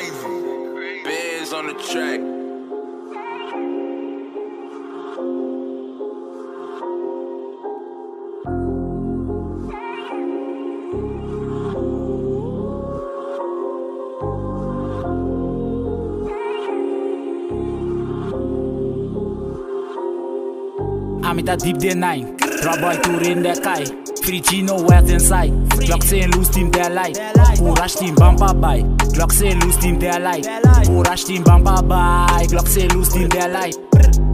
Crazy. Biz on the track. I'm in that deep day nine. To in the kai. Free Gino west inside. Glock saying loose team their light. Courage team bumper by. Glock saying loose team their light. Courage team bumper by. Glock saying loose team their light.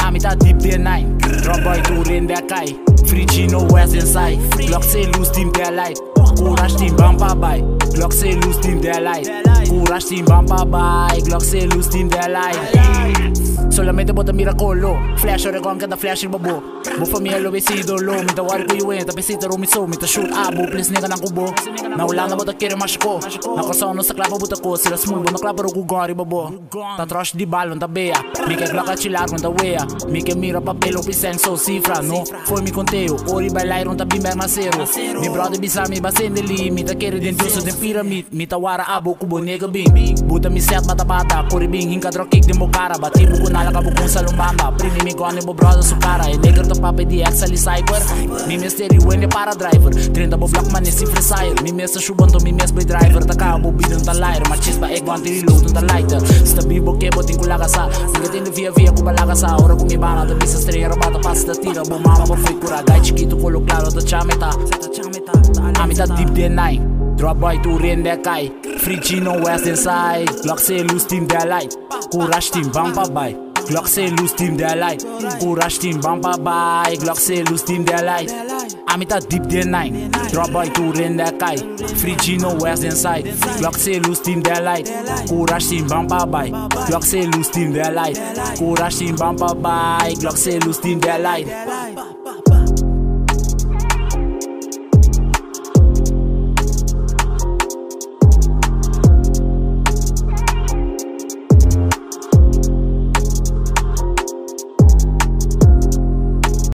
I'm in deep day nine. Drop boy to in the kai. Free Gino west inside. Glock saying loose team their light. Courage team bumper by. Glock saying loose team their light. Courage team bumper by. Glock saying loose team their light. Solamente bota miracolo Flash o regon kada flash yung babo Mo familya we si idolo Minta wari ko yuwen Tapi si taro miso Minta shoot abo Please nigga ng kubo Naula na bota kiri mas ko Nakasono sa klapa buta ko Sila smooth Bona klapa ro gugari babo Ta trosh di balon ta bea Mi que glock a chilar con ta wea. Mira papel o piseng so cifra no? Foi mi conteo. Ori bailai ron ta bimber masero Mi brother bisa mi basen de li Mi ta kere den doso den pyramid Mi ta wara abo kubo nigga bing Buta mi set mata bata Kuri bing. Hinka drop kick din mo cara Bati buko na nakabukong sa lumbamba Primimi ko ani mo brother su cara E negro to di ex cyber. Mi misteri wende para driver. 30 bo block man e cifre sire Mi shubon to mi mes boy driver. Ta ka bo bidon ta liar Machis ba ek wanti reload ta lighter. Sta bibo ke bo ting kulaga sa. Inga tendo via via ko balaga sa. Ora kung ibana ta bisa estrella Bata passa ta tira. Bo mama bo foi cura Gai chiquito colo claro ta chameta. Amita deep day nine Drop boy to in the kai Free Gino West inside. Glock say loose team their light. Courage team bumper by Glock say loose team their light. Courage team bumper by Glock say loose team their light. That deep day nine. Drop boy to in the kai Free Gino West inside. Glock say loose team their light. Courage team bumper by Glock say loose team their light. Courage team bumper by Glock say loose team their light